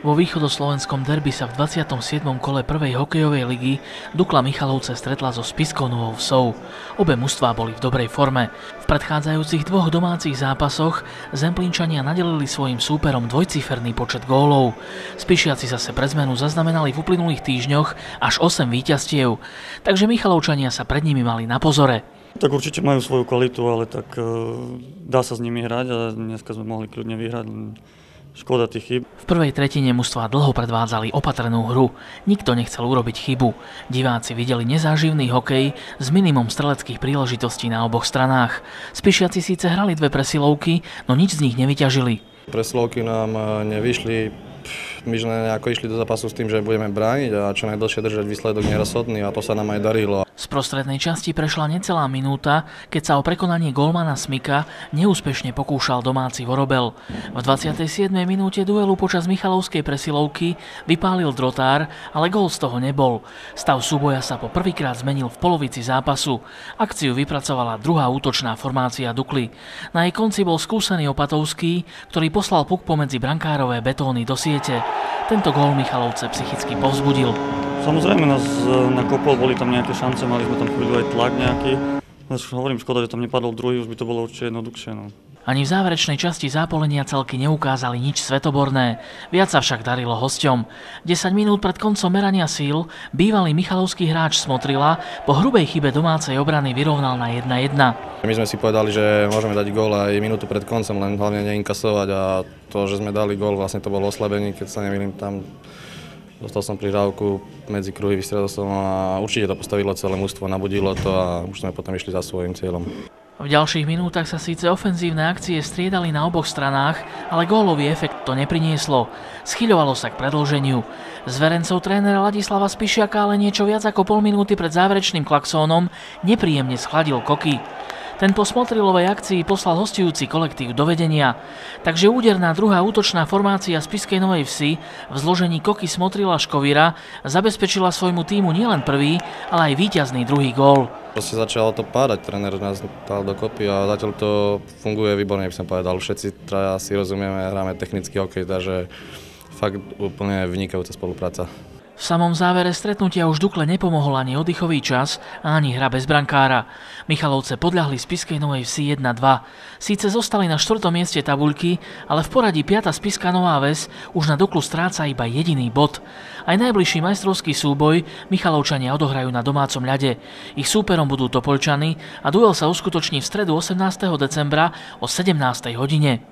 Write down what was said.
Vo východoslovenskom derby sa v 27. kole prvej hokejovej ligy Dukla Michalovce stretla so Spiskou Novou Vsou. Obe mužstvá boli v dobrej forme. V predchádzajúcich dvoch domácich zápasoch Zemplínčania nadelili svojim súperom dvojciferný počet gólov. Spišiaci zase pre zmenu zaznamenali v uplynulých týždňoch až 8 víťastiev, takže Michalovčania sa pred nimi mali na pozore. Tak určite majú svoju kvalitu, ale tak uh, dá sa s nimi hrať a dneska sme mohli kľudne vyhrať. Škoda tých chyb. V prvej tretine mužstva dlho predvádzali opatrenú hru. Nikto nechcel urobiť chybu. Diváci videli nezáživný hokej s minimum streleckých príležitostí na oboch stranách. Spišiaci síce hrali dve presilovky, no nič z nich nevyťažili. Presilovky nám eh, nevyšli, my sme nejako išli do zápasu s tým, že budeme brániť a čo najdlhšie držať výsledok nerozhodný a to sa nám aj darilo. Z prostrednej časti prešla necelá minúta, keď sa o prekonanie golmana Smika neúspešne pokúšal domáci Vorobel. V 27. minúte duelu počas Michalovskej presilovky vypálil drotár, ale gól z toho nebol. Stav súboja sa po prvýkrát zmenil v polovici zápasu. Akciu vypracovala druhá útočná formácia Dukly. Na jej konci bol skúsený Opatovský, ktorý poslal puk pomedzi brankárové betóny do siete. Tento gól Michalovce psychicky povzbudil. Samozrejme nás e, nakopol, boli tam nejaké šance, mali sme tam chvíľu aj tlak nejaký. Hovorím, škoda, že tam nepadol druhý, už by to bolo určite jednoduchšie. No. Ani v záverečnej časti zápolenia celky neukázali nič svetoborné. Viac sa však darilo hosťom. 10 minút pred koncom merania síl bývalý Michalovský hráč Smotrila po hrubej chybe domácej obrany vyrovnal na 1-1. My sme si povedali, že môžeme dať gól aj minútu pred koncom, len hlavne neinkasovať a to, že sme dali gól, vlastne to bolo oslabenie, keď sa nemýlim tam Dostal som prihrávku medzi kruhy, vystredal som a určite to postavilo celé mužstvo, nabudilo to a už sme potom išli za svojím cieľom. V ďalších minútach sa síce ofenzívne akcie striedali na oboch stranách, ale gólový efekt to neprinieslo. Schyľovalo sa k predlženiu. Zverencov trénera Ladislava Spišiaka ale niečo viac ako pol minúty pred záverečným klaxónom nepríjemne schladil koky. Ten po Smotrilovej akcii poslal hostujúci kolektív do vedenia. Takže úderná druhá útočná formácia z Piskej Novej Vsi v zložení Koky Smotrila Škovíra zabezpečila svojmu týmu nielen prvý, ale aj víťazný druhý gól. Proste začalo to pádať, tréner nás dal dokopy a zatiaľ to funguje výborne, by som povedal. Všetci traja si rozumieme, hráme technický hokej, takže fakt úplne vynikajúca spolupráca. V samom závere stretnutia už Dukle nepomohol ani oddychový čas ani hra bez brankára. Michalovce podľahli Spiskej Novej Vsi 1-2. Síce zostali na štvrtom mieste tabuľky, ale v poradí 5. Spiska Nová Ves už na Duklu stráca iba jediný bod. Aj najbližší majstrovský súboj Michalovčania odohrajú na domácom ľade. Ich súperom budú Topolčany a duel sa uskutoční v stredu 18. decembra o 17. hodine.